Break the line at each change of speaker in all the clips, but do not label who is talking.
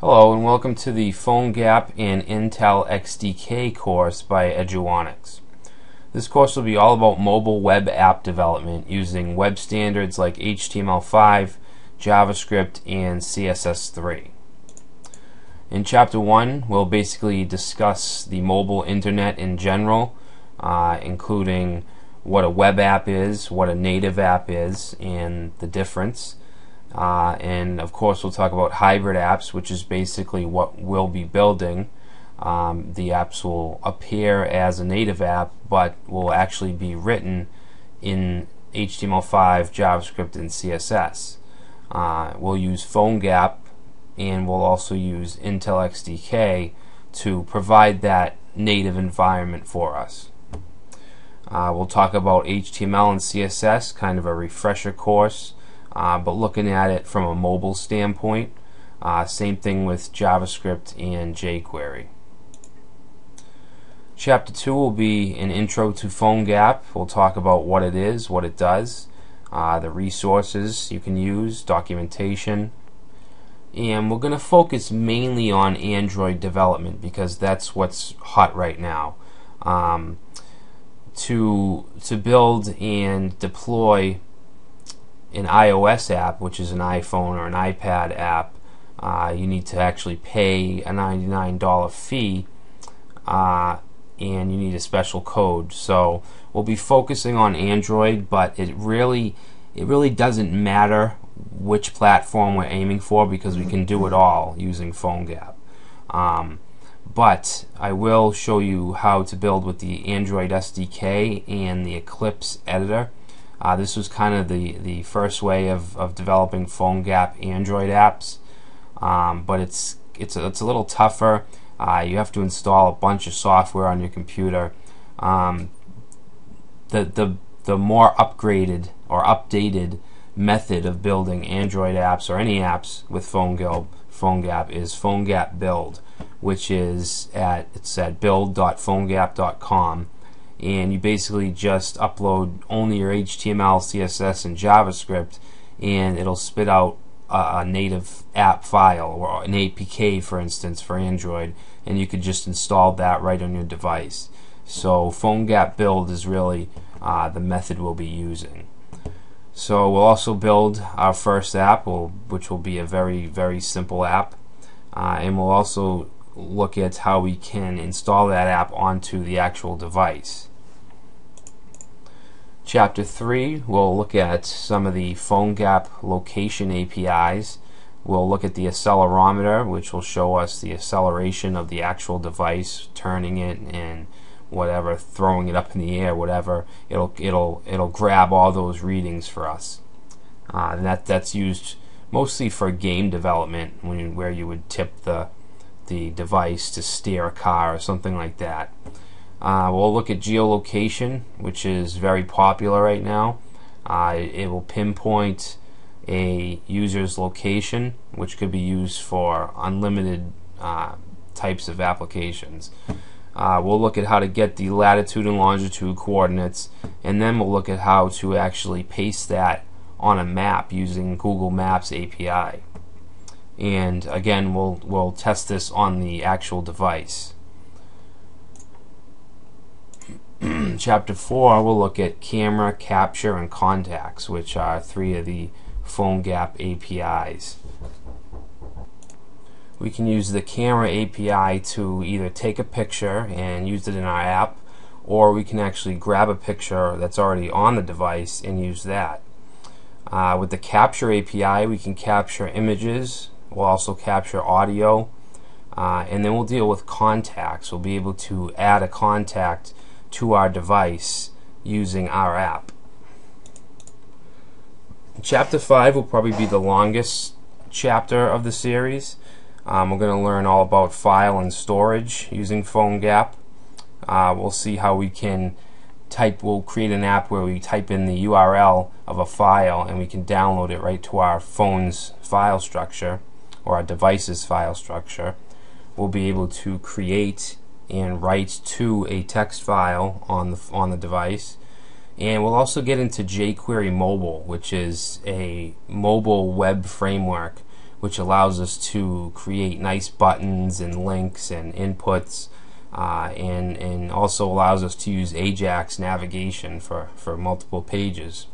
Hello and welcome to the PhoneGap and Intel XDK course by Eduonix. This course will be all about mobile web app development using web standards like HTML5, JavaScript, and CSS3. In Chapter 1, we'll basically discuss the mobile internet in general, uh, including what a web app is, what a native app is, and the difference. Uh, and of course, we'll talk about hybrid apps, which is basically what we'll be building. Um, the apps will appear as a native app, but will actually be written in HTML5, JavaScript, and CSS. Uh, we'll use PhoneGap and we'll also use Intel XDK to provide that native environment for us. Uh, we'll talk about HTML and CSS, kind of a refresher course uh, but looking at it from a mobile standpoint. Uh, same thing with JavaScript and jQuery. Chapter 2 will be an intro to PhoneGap. We'll talk about what it is, what it does, uh, the resources you can use, documentation, and we're going to focus mainly on Android development because that's what's hot right now. Um, to to build and deploy an iOS app, which is an iPhone or an iPad app, uh, you need to actually pay a $99 fee uh, and you need a special code. So we'll be focusing on Android, but it really it really doesn't matter which platform we're aiming for because we can do it all using PhoneGap. Um, but I will show you how to build with the Android SDK and the Eclipse editor. Uh, this was kind of the, the first way of, of developing PhoneGap Android apps, um, but it's it's a, it's a little tougher. Uh, you have to install a bunch of software on your computer. Um, the the the more upgraded or updated method of building Android apps or any apps with PhoneGap PhoneGap is PhoneGap Build, which is at it's at build.phonegap.com and you basically just upload only your HTML, CSS, and JavaScript, and it'll spit out a, native app file or an APK, for instance, for Android, and you could just install that right on your device. So PhoneGap build is really uh, the method we'll be using. So we'll also build our first app, which will be a very, very simple app. Uh, and we'll also look at how we can install that app onto the actual device. Chapter 3, we'll look at some of the PhoneGap location APIs. We'll look at the accelerometer, which will show us the acceleration of the actual device, turning it and whatever, throwing it up in the air, whatever. It'll it'll it'll grab all those readings for us. Uh, and that that's used mostly for game development, when where you would tip the the device to steer a car or something like that. Uh, we'll look at geolocation, which is very popular right now. Uh, it will pinpoint a user's location, which could be used for unlimited uh, types of applications. Uh, we'll look at how to get the latitude and longitude coordinates, and then we'll look at how to actually paste that on a map using Google Maps API and again we'll we'll test this on the actual device. Chapter 4 we'll look at camera, capture, and contacts which are three of the PhoneGap APIs. We can use the camera API to either take a picture and use it in our app or we can actually grab a picture that's already on the device and use that. Uh, with the capture API we can capture images, We'll also capture audio. Uh, and then we'll deal with contacts. We'll be able to add a contact to our device using our app. Chapter 5 will probably be the longest chapter of the series. Um, we're going to learn all about file and storage using PhoneGap. Uh, we'll see how we can type, we'll create an app where we type in the URL of a file and we can download it right to our phone's file structure or our device's file structure, we'll be able to create and write to a text file on the on the device. And we'll also get into jQuery Mobile, which is a mobile web framework which allows us to create nice buttons and links and inputs uh, and, and also allows us to use Ajax navigation for, for multiple pages.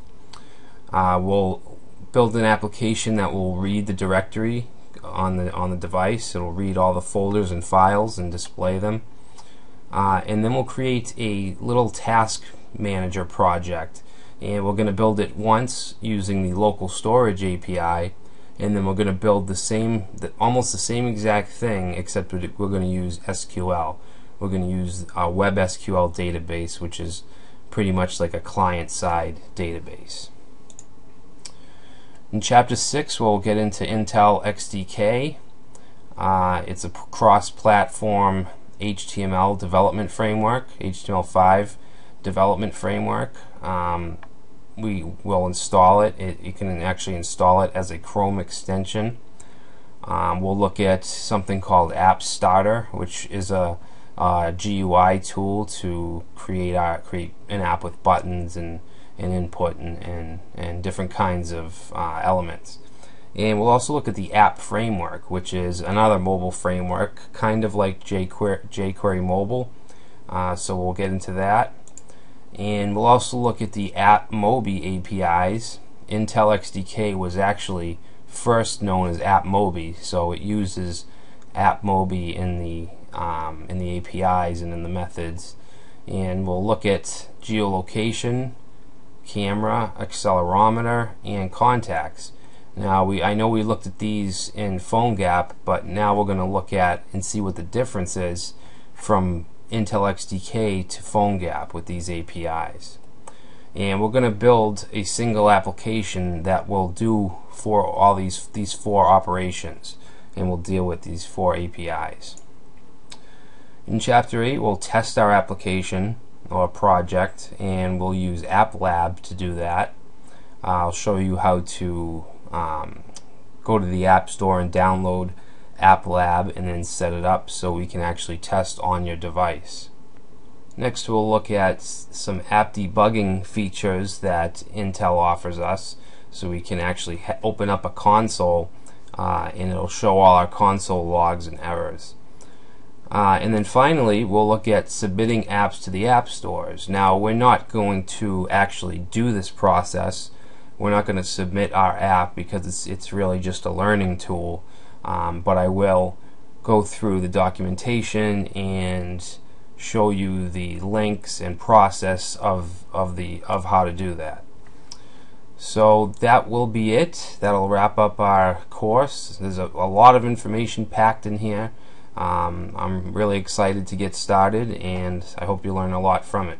Uh, we'll build an application that will read the directory on the on the device. It'll read all the folders and files and display them. Uh, and then we'll create a little task manager project and we're going to build it once using the local storage API and then we're going to build the same the, almost the same exact thing except we're going to use SQL we're going to use a web SQL database which is pretty much like a client-side database in chapter 6 we'll get into Intel XDK uh, it's a cross-platform HTML development framework HTML5 development framework um, we will install it. it. You can actually install it as a Chrome extension. Um, we'll look at something called App Starter, which is a, a GUI tool to create a, create an app with buttons and, and input and, and, and different kinds of uh, elements. And we'll also look at the app framework, which is another mobile framework, kind of like jQuery, jQuery Mobile. Uh, so we'll get into that and we'll also look at the AppMobi APIs. Intel XDK was actually first known as App AppMobi, so it uses AppMobi in the um, in the APIs and in the methods. And we'll look at geolocation, camera, accelerometer, and contacts. Now we I know we looked at these in PhoneGap, but now we're going to look at and see what the difference is from Intel XDK to PhoneGap with these APIs. And we're going to build a single application that will do for all these these four operations and we'll deal with these four APIs. In chapter 8 we'll test our application or project and we'll use App Lab to do that. I'll show you how to um, go to the App Store and download App Lab and then set it up so we can actually test on your device. Next we'll look at some app debugging features that Intel offers us so we can actually open up a console uh, and it'll show all our console logs and errors. Uh, and then finally, we'll look at submitting apps to the app stores. Now, we're not going to actually do this process. We're not going to submit our app because it's, it's really just a learning tool um, but I will go through the documentation and show you the links and process of, of the of how to do that. So that will be it. That'll wrap up our course. There's a, a lot of information packed in here. Um, I'm really excited to get started and I hope you learn a lot from it.